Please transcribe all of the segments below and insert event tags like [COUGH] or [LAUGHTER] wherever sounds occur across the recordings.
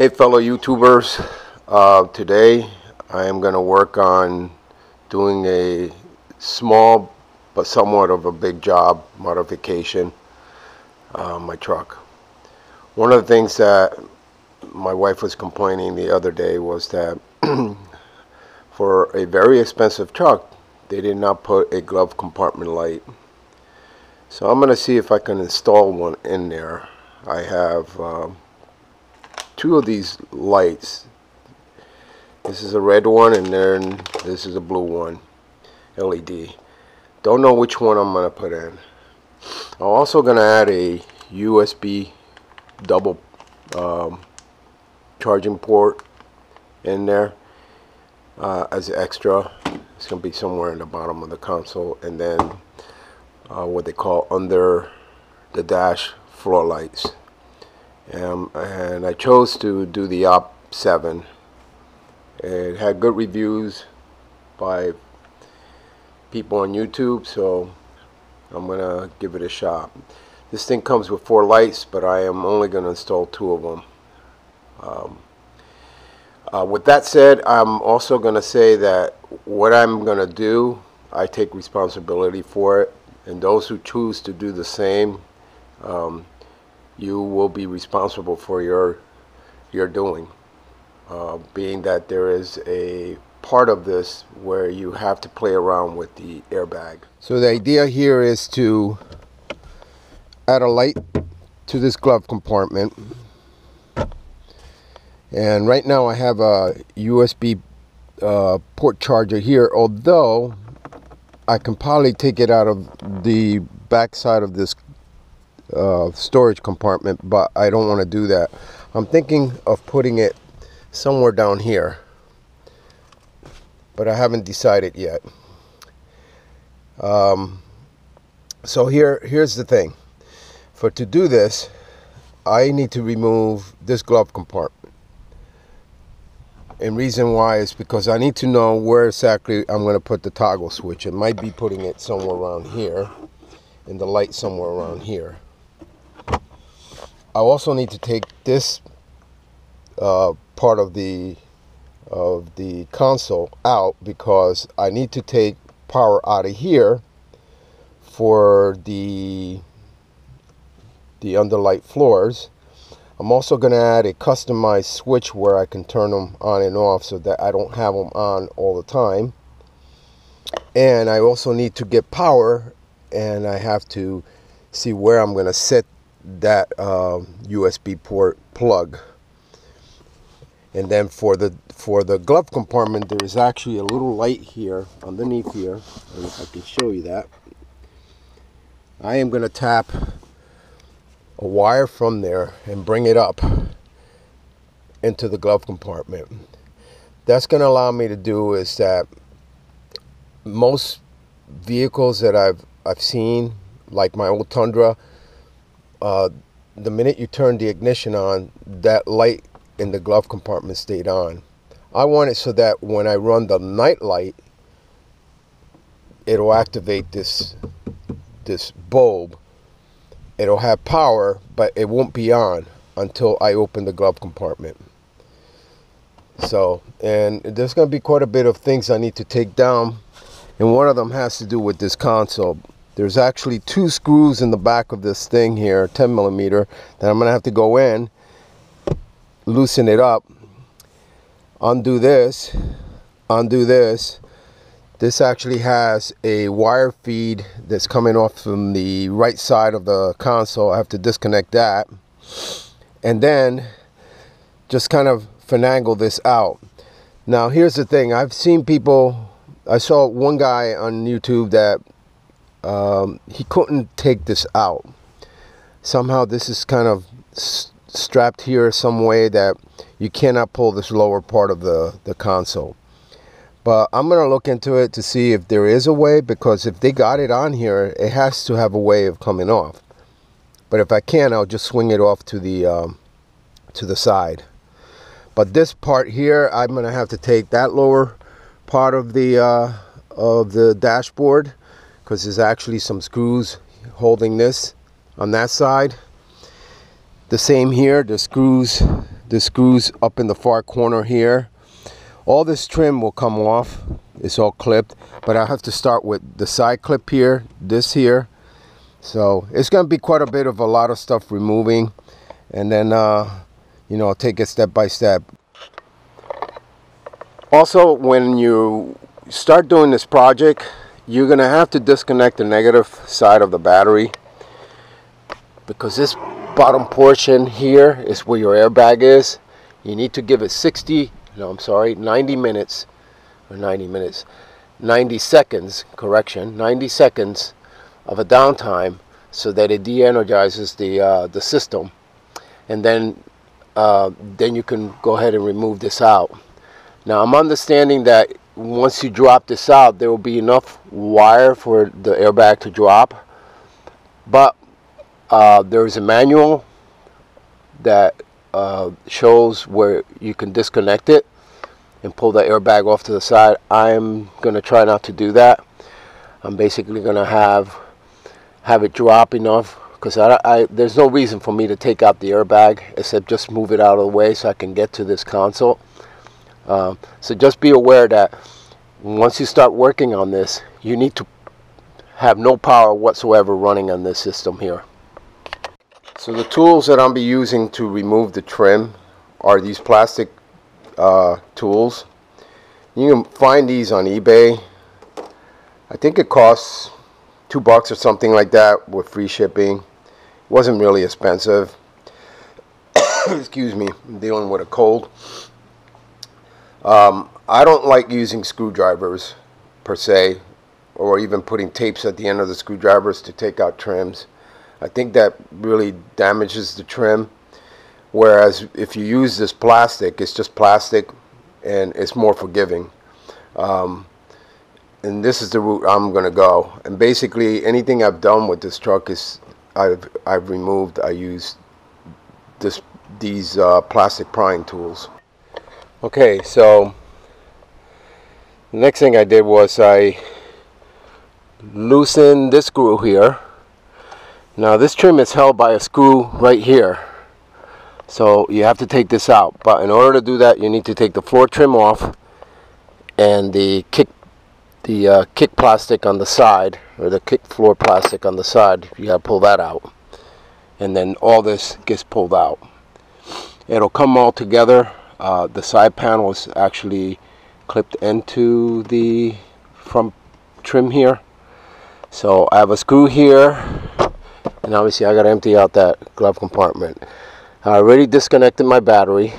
Hey fellow YouTubers, uh, today I am going to work on doing a small but somewhat of a big job modification on uh, my truck. One of the things that my wife was complaining the other day was that [CLEARS THROAT] for a very expensive truck they did not put a glove compartment light. So I'm going to see if I can install one in there. I have uh, two of these lights. This is a red one and then this is a blue one. LED. Don't know which one I'm going to put in. I'm also going to add a USB double um, charging port in there uh, as extra. It's going to be somewhere in the bottom of the console and then uh, what they call under the dash floor lights. Um, and I chose to do the OP 7. It had good reviews by people on YouTube, so I'm going to give it a shot. This thing comes with four lights, but I am only going to install two of them. Um, uh, with that said, I'm also going to say that what I'm going to do, I take responsibility for it. And those who choose to do the same, um, you will be responsible for your your doing. Uh, being that there is a part of this where you have to play around with the airbag. So the idea here is to add a light to this glove compartment. And right now I have a USB uh, port charger here, although I can probably take it out of the back side of this uh, storage compartment, but I don't want to do that. I'm thinking of putting it somewhere down here, but I haven't decided yet. Um, so here, here's the thing. For to do this, I need to remove this glove compartment. And reason why is because I need to know where exactly I'm going to put the toggle switch. It might be putting it somewhere around here and the light somewhere around here. I also need to take this uh, part of the of the console out because I need to take power out of here for the the underlight floors. I'm also going to add a customized switch where I can turn them on and off so that I don't have them on all the time. And I also need to get power and I have to see where I'm going to set that uh, USB port plug. And then for the for the glove compartment, there is actually a little light here underneath here. And if I can show you that, I am going to tap a wire from there and bring it up into the glove compartment. That's going to allow me to do is that most vehicles that I've I've seen, like my old Tundra, uh, the minute you turn the ignition on, that light in the glove compartment stayed on. I want it so that when I run the night light, it'll activate this this bulb. It'll have power, but it won't be on until I open the glove compartment. So, and there's going to be quite a bit of things I need to take down. And one of them has to do with this console there's actually two screws in the back of this thing here 10 millimeter that I'm gonna have to go in loosen it up undo this undo this. This actually has a wire feed that's coming off from the right side of the console. I have to disconnect that. And then just kind of finagle this out. Now here's the thing. I've seen people I saw one guy on YouTube that um, he couldn't take this out. Somehow this is kind of strapped here some way that you cannot pull this lower part of the, the console. But I'm going to look into it to see if there is a way because if they got it on here, it has to have a way of coming off. But if I can, I'll just swing it off to the um, to the side. But this part here, I'm going to have to take that lower part of the uh, of the dashboard because there's actually some screws holding this on that side. The same here, the screws the screws up in the far corner here. All this trim will come off. It's all clipped, but I have to start with the side clip here, this here. So it's going to be quite a bit of a lot of stuff removing. And then, uh, you know, take it step by step. Also, when you start doing this project, you're going to have to disconnect the negative side of the battery because this bottom portion here is where your airbag is. You need to give it 60, no, I'm sorry, 90 minutes, or 90 minutes, 90 seconds, correction, 90 seconds of a downtime so that it de-energizes the, uh, the system. And then, uh, then you can go ahead and remove this out. Now I'm understanding that once you drop this out, there will be enough wire for the airbag to drop. But uh, there is a manual that uh, shows where you can disconnect it and pull the airbag off to the side. I'm going to try not to do that. I'm basically going to have have it drop enough because I, I, there's no reason for me to take out the airbag except just move it out of the way so I can get to this console. Um, so just be aware that once you start working on this, you need to have no power whatsoever running on this system here. So the tools that I'll be using to remove the trim are these plastic uh, tools. You can find these on eBay. I think it costs two bucks or something like that with free shipping. It wasn't really expensive. [COUGHS] Excuse me, I'm dealing with a cold. Um, I don't like using screwdrivers per se or even putting tapes at the end of the screwdrivers to take out trims. I think that really damages the trim. Whereas if you use this plastic, it's just plastic and it's more forgiving. Um, and this is the route I'm going to go. And basically anything I've done with this truck is I've, I've removed, I used this, these uh, plastic prying tools. Okay, so the next thing I did was I loosened this screw here now this trim is held by a screw right here. So you have to take this out. But in order to do that, you need to take the floor trim off and the kick the uh, kick plastic on the side or the kick floor plastic on the side. You got to pull that out. And then all this gets pulled out. It'll come all together. Uh, the side panel is actually clipped into the front trim here. So I have a screw here and obviously I got to empty out that glove compartment. I already disconnected my battery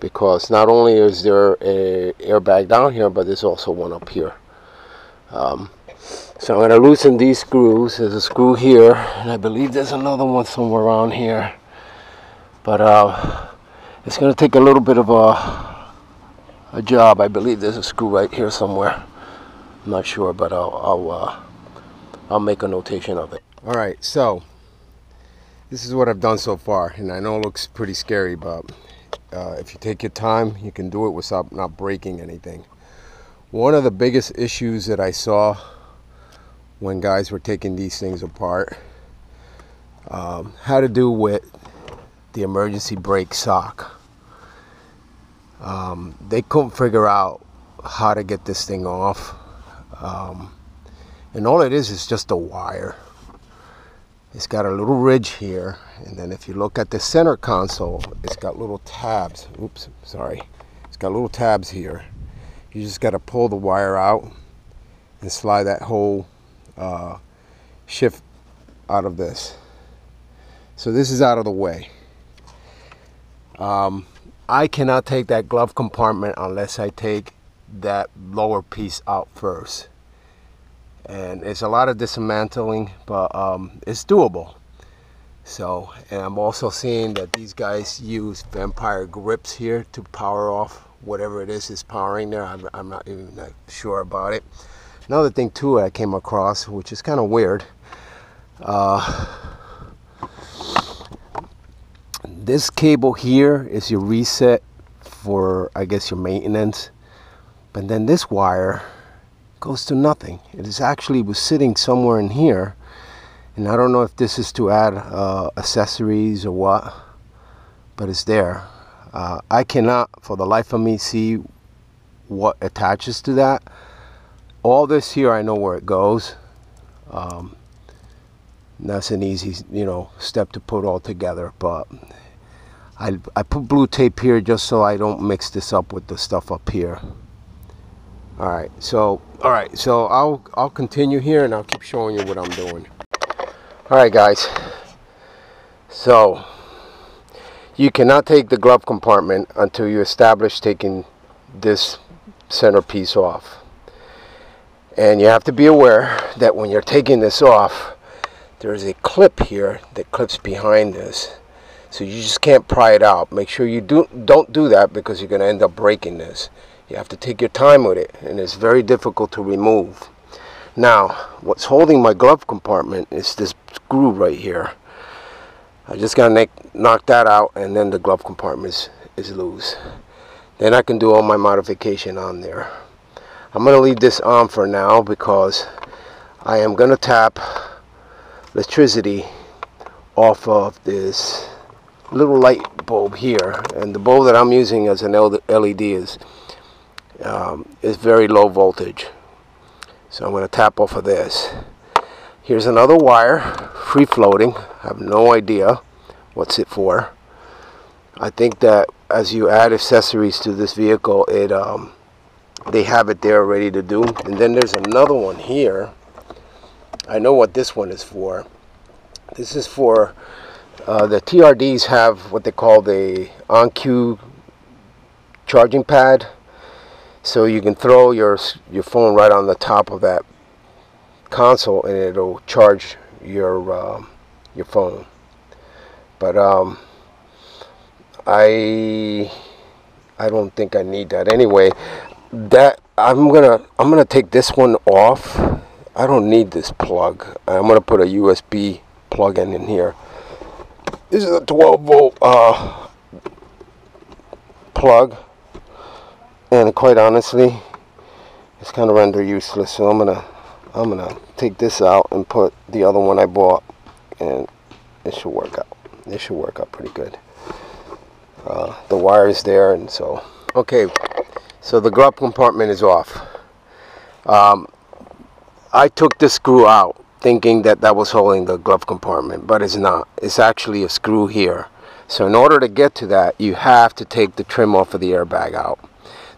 because not only is there a airbag down here but there's also one up here. Um, so I'm to loosen these screws. There's a screw here and I believe there's another one somewhere around here. But uh, it's going to take a little bit of a, a job. I believe there's a screw right here somewhere. I'm not sure but I'll, I'll, uh, I'll make a notation of it. Alright, so this is what I've done so far and I know it looks pretty scary but uh, if you take your time you can do it without not breaking anything one of the biggest issues that I saw when guys were taking these things apart um, had to do with the emergency brake sock um, they couldn't figure out how to get this thing off. Um, and all it is is just a wire. It's got a little ridge here and then if you look at the center console it's got little tabs. Oops sorry. It's got little tabs here. You just got to pull the wire out and slide that whole uh, shift out of this. So this is out of the way. Um, I cannot take that glove compartment unless I take that lower piece out first. And it's a lot of dismantling but um, it's doable. So and I'm also seeing that these guys use vampire grips here to power off whatever it is is powering there. I'm, I'm not even not sure about it. Another thing too I came across which is kind of weird uh, this cable here is your reset for I guess your maintenance but then this wire goes to nothing. It is actually was sitting somewhere in here and I don't know if this is to add uh, accessories or what but it's there. Uh, I cannot, for the life of me, see what attaches to that. All this here, I know where it goes. Um, that's an easy, you know, step to put all together. But I, I put blue tape here just so I don't mix this up with the stuff up here. All right, so all right, so I'll I'll continue here and I'll keep showing you what I'm doing. All right, guys. So you cannot take the glove compartment until you establish taking this centerpiece off. And you have to be aware that when you're taking this off, there's a clip here that clips behind this. So you just can't pry it out. Make sure you do, don't do that because you're going to end up breaking this. You have to take your time with it and it's very difficult to remove. Now, what's holding my glove compartment is this screw right here. I just got to knock that out and then the glove compartment is, is loose. Then I can do all my modification on there. I'm going to leave this on for now because I am going to tap electricity off of this little light bulb here and the bulb that I'm using as an LED is um, is very low voltage. So I'm going to tap off of this. Here's another wire free floating. I have no idea what's it for. I think that as you add accessories to this vehicle it um, they have it there ready to do. And then there's another one here. I know what this one is for. This is for uh, the TRDs have what they call the on-cue charging pad. So you can throw your your phone right on the top of that console and it'll charge your um, your phone. But um, I I don't think I need that anyway. That I'm gonna I'm gonna take this one off. I don't need this plug. I'm gonna put a USB plug in in here this is a 12 volt uh, plug. And quite honestly it's kind of rendered useless so I'm gonna I'm gonna take this out and put the other one I bought and it should work out. It should work out pretty good. Uh, the wire is there and so okay. So the grub compartment is off. Um, I took the screw out thinking that that was holding the glove compartment, but it's not. It's actually a screw here. So in order to get to that, you have to take the trim off of the airbag out.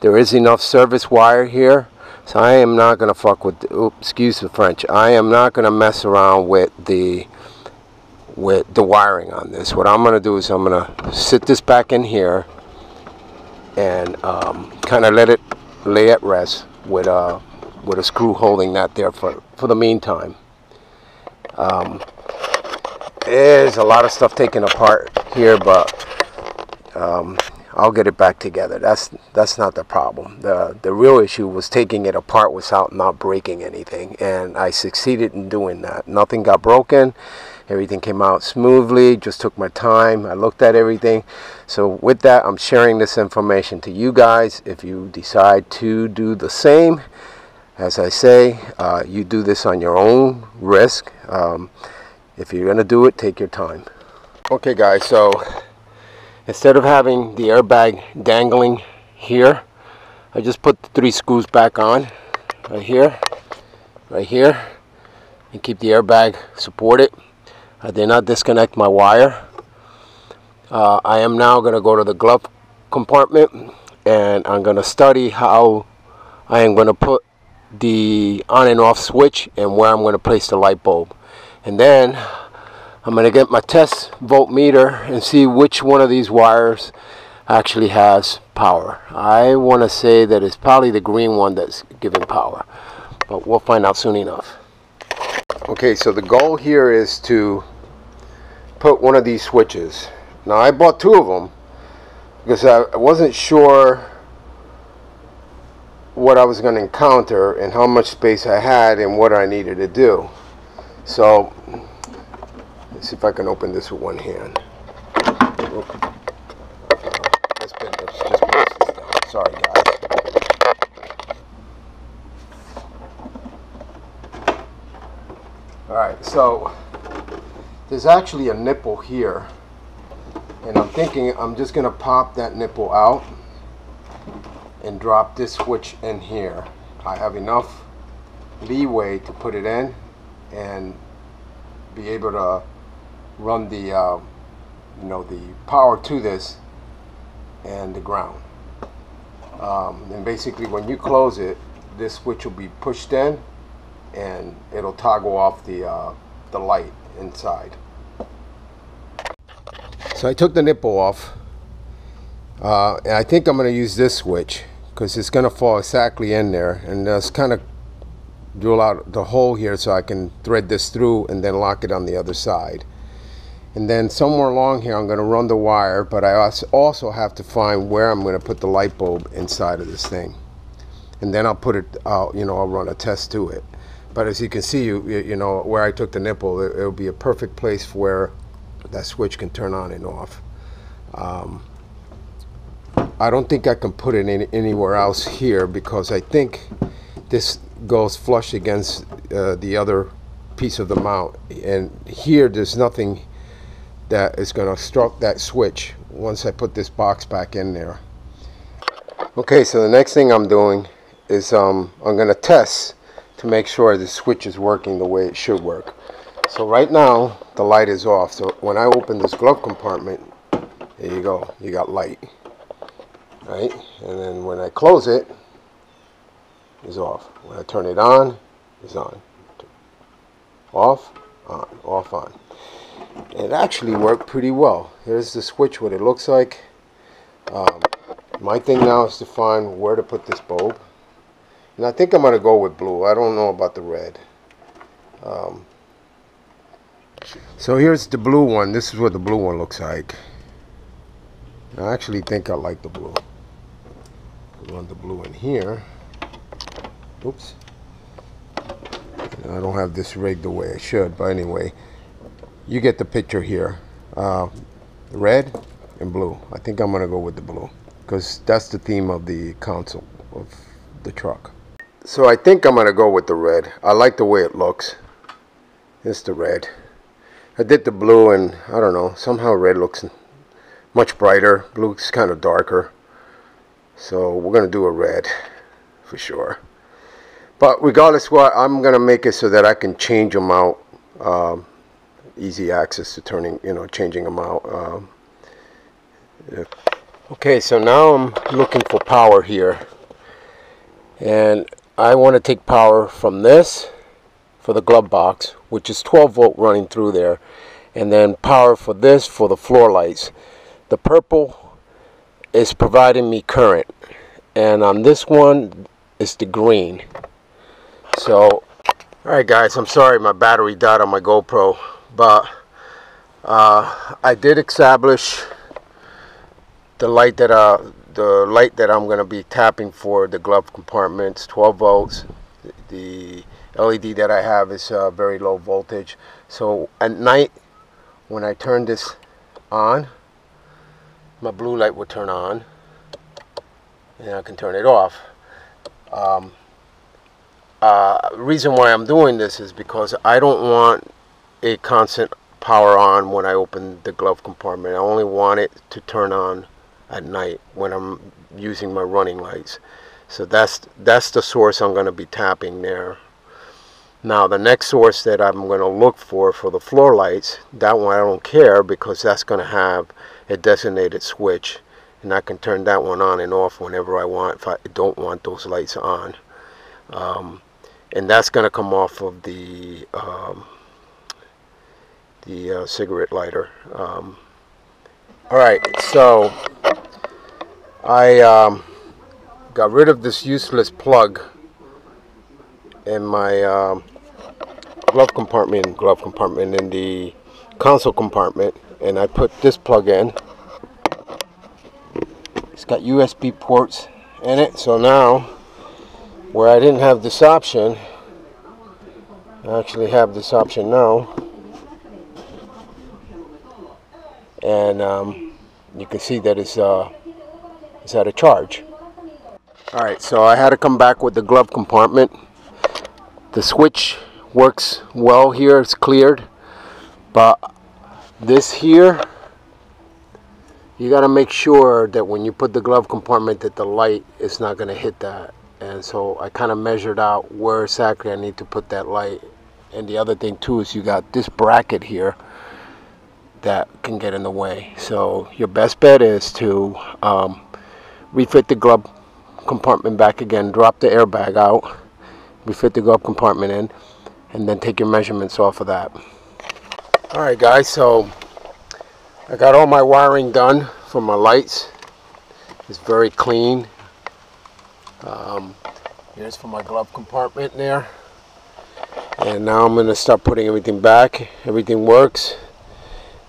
There is enough service wire here, so I am not going to fuck with, the, oops, excuse the French, I am not going to mess around with the with the wiring on this. What I'm going to do is I'm going to sit this back in here and um, kind of let it lay at rest with a, with a screw holding that there for, for the meantime. Um, there's a lot of stuff taken apart here, but um, I'll get it back together. That's that's not the problem. The the real issue was taking it apart without not breaking anything, and I succeeded in doing that. Nothing got broken. Everything came out smoothly. Just took my time. I looked at everything. So with that, I'm sharing this information to you guys. If you decide to do the same, as I say, uh, you do this on your own risk. Um, if you're going to do it, take your time. Okay guys, so instead of having the airbag dangling here, I just put the three screws back on, right here, right here, and keep the airbag supported. I did not disconnect my wire. Uh, I am now going to go to the glove compartment and I'm going to study how I am going to put the on and off switch and where I'm going to place the light bulb. And then I'm going to get my test voltmeter and see which one of these wires actually has power. I want to say that it's probably the green one that's giving power. But we'll find out soon enough. Okay, so the goal here is to put one of these switches. Now I bought two of them because I wasn't sure what I was going to encounter and how much space I had and what I needed to do. So, let's see if I can open this with one hand. Sorry, guys. Alright, so there's actually a nipple here And I'm thinking I'm just gonna pop that nipple out and drop this switch in here. I have enough leeway to put it in and be able to run the uh, you know the power to this and the ground. Um, and basically when you close it this switch will be pushed in and it'll toggle off the uh, the light inside. So I took the nipple off uh, and I think I'm going to use this switch because it's going to fall exactly in there. And just kind of drill out the hole here so I can thread this through and then lock it on the other side. And then somewhere along here I'm going to run the wire but I also have to find where I'm going to put the light bulb inside of this thing. And then I'll put it out you know I'll run a test to it. But as you can see you you know where I took the nipple it, will be a perfect place where that switch can turn on and off. Um, I don't think I can put it in anywhere else here because I think this goes flush against uh, the other piece of the mount and here there's nothing that is going to struck that switch once I put this box back in there. Okay, so the next thing I'm doing is um, I'm going to test to make sure the switch is working the way it should work. So right now the light is off. So when I open this glove compartment, there you go, you got light. Right? And then when I close it, it's off. When I turn it on, it's on. Off, on, off, on. It actually worked pretty well. Here's the switch what it looks like. Um, my thing now is to find where to put this bulb. And I think I'm gonna go with blue. I don't know about the red. Um, so here's the blue one. This is what the blue one looks like. I actually think I like the blue run the blue in here oops I don't have this rigged the way I should but anyway you get the picture here. Uh, red and blue. I think I'm gonna go with the blue because that's the theme of the console of the truck. So I think I'm gonna go with the red. I like the way it looks. It's the red. I did the blue and I don't know, somehow red looks much brighter. Blue is kind of darker. So we're gonna do a red for sure. But regardless what, I'm gonna make it so that I can change them out. Um, easy access to turning, you know, changing them out. Um. Okay, so now I'm looking for power here. And I want to take power from this for the glove box, which is 12 volt running through there. And then power for this for the floor lights. The purple is providing me current. And on this one, it's the green. So, alright guys, I'm sorry my battery died on my GoPro but uh, I did establish the light that uh, the light that I'm going to be tapping for the glove compartments 12 volts the LED that I have is uh, very low voltage so at night when I turn this on my blue light will turn on and I can turn it off um, uh, reason why I'm doing this is because I don't want a constant power on when I open the glove compartment. I only want it to turn on at night when I'm using my running lights. So that's that's the source I'm going to be tapping there. Now the next source that I'm going to look for for the floor lights, that one I don't care because that's going to have a designated switch and I can turn that one on and off whenever I want if I don't want those lights on. Um, and that's going to come off of the um, the uh, cigarette lighter. Um, all right, so I um, got rid of this useless plug in my um, glove compartment, glove compartment in the console compartment, and I put this plug in. It's got USB ports in it, so now where I didn't have this option, I actually have this option now. and um, you can see that it's, uh, it's at a charge. Alright, so I had to come back with the glove compartment. The switch works well here, it's cleared, but this here, you got to make sure that when you put the glove compartment that the light is not going to hit that. And so I kind of measured out where exactly I need to put that light. And the other thing too is you got this bracket here that can get in the way. So your best bet is to um, refit the glove compartment back again drop the airbag out refit the glove compartment in and then take your measurements off of that alright guys so I got all my wiring done for my lights. It's very clean. Um, here's for my glove compartment there. And now I'm going to start putting everything back. Everything works.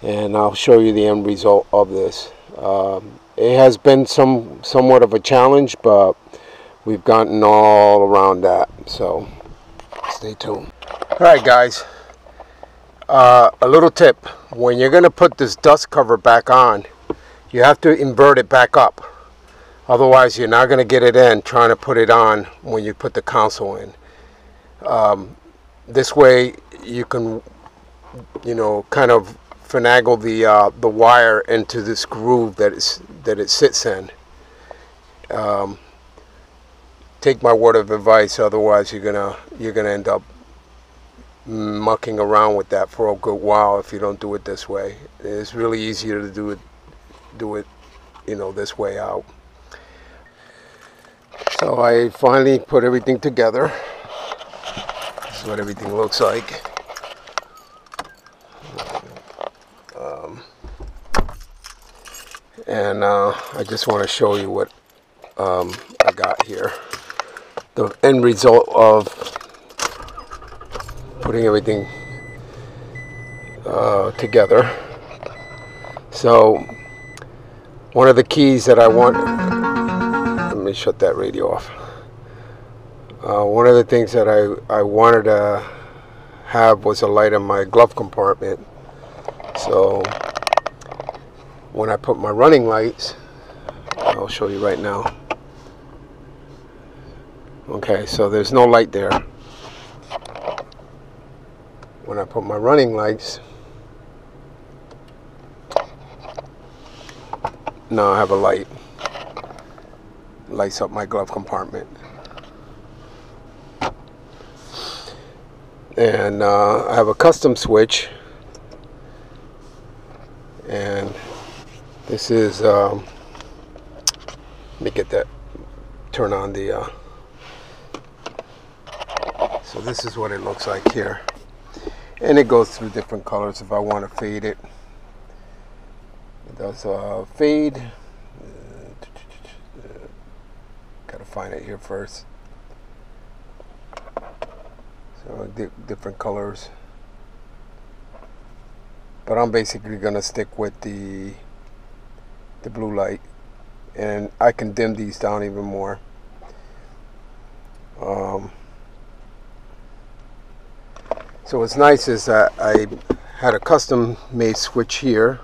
And I'll show you the end result of this. Um, it has been some somewhat of a challenge, but we've gotten all around that. So stay tuned. Alright guys, uh, a little tip. When you're going to put this dust cover back on you have to invert it back up. Otherwise you're not going to get it in trying to put it on when you put the console in. Um, this way you can you know kind of finagle the uh, the wire into this groove that that it sits in. Um, take my word of advice otherwise you're gonna you're gonna end up mucking around with that for a good while if you don't do it this way. It's really easier to do it, do it, you know, this way out. So I finally put everything together. This is what everything looks like. Um, and uh, I just want to show you what um, I got here. The end result of putting everything uh, together. So one of the keys that I want, let me shut that radio off. Uh, one of the things that I, I wanted to have was a light in my glove compartment. So when I put my running lights, I'll show you right now. Okay, so there's no light there when I put my running lights now I have a light. Lights up my glove compartment. And uh, I have a custom switch. And this is um, let me get that turn on the uh, so this is what it looks like here and it goes through different colors if I want to fade it. It does uh, fade. Uh, gotta find it here first. So di different colors. But I'm basically gonna stick with the the blue light. And I can dim these down even more um, so what's nice is that I had a custom made switch here.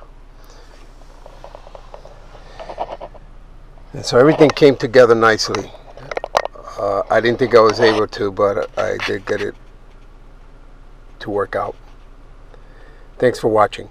And so everything came together nicely. Uh, I didn't think I was able to, but I did get it to work out. Thanks for watching.